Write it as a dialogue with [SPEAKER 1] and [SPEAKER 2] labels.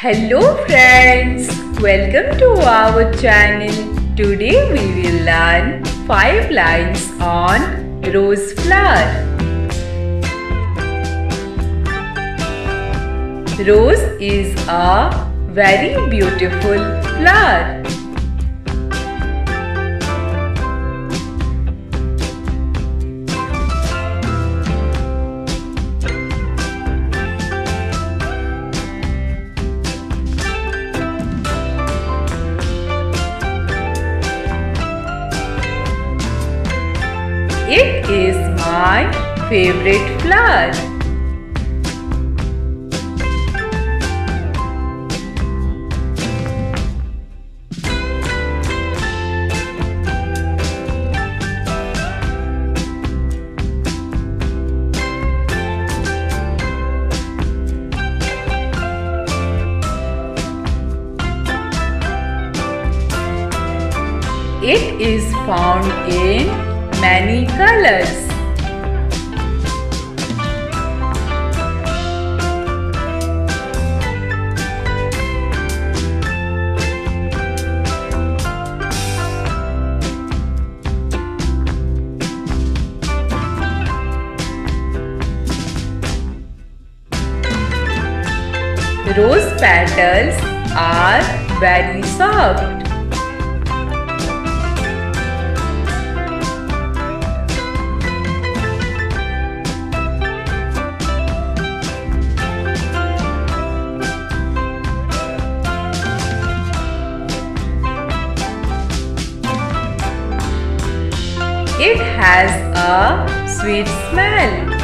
[SPEAKER 1] Hello friends, welcome to our channel. Today we will learn 5 lines on rose flower. Rose is a very beautiful flower. It is my favorite flower. It is found in many colors. Rose petals are very soft. It has a sweet smell.